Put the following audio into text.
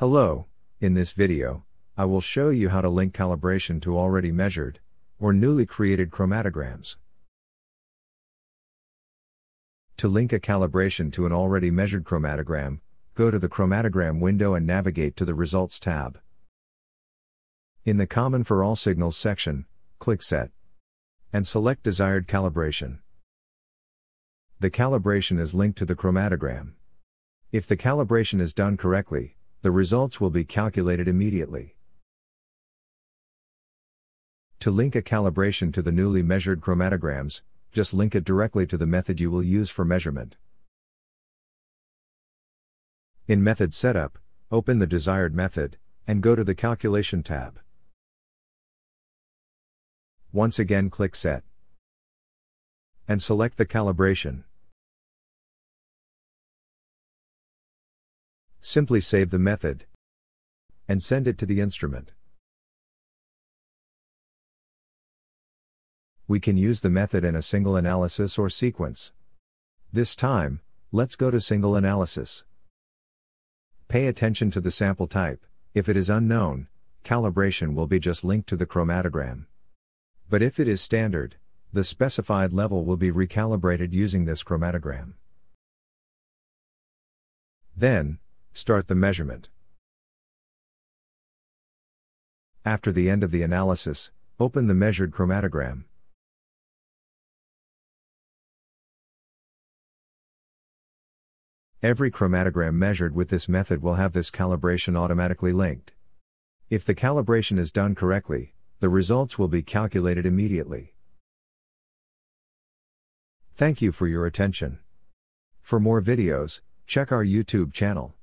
Hello, in this video, I will show you how to link calibration to already measured, or newly created chromatograms. To link a calibration to an already measured chromatogram, go to the chromatogram window and navigate to the Results tab. In the Common for All Signals section, click Set and select desired calibration. The calibration is linked to the chromatogram. If the calibration is done correctly, the results will be calculated immediately. To link a calibration to the newly measured chromatograms, just link it directly to the method you will use for measurement. In Method Setup, open the desired method, and go to the Calculation tab. Once again click Set. And select the calibration. Simply save the method and send it to the instrument. We can use the method in a single analysis or sequence. This time, let's go to single analysis. Pay attention to the sample type, if it is unknown, calibration will be just linked to the chromatogram. But if it is standard, the specified level will be recalibrated using this chromatogram. Then, Start the measurement. After the end of the analysis, open the measured chromatogram. Every chromatogram measured with this method will have this calibration automatically linked. If the calibration is done correctly, the results will be calculated immediately. Thank you for your attention. For more videos, check our YouTube channel.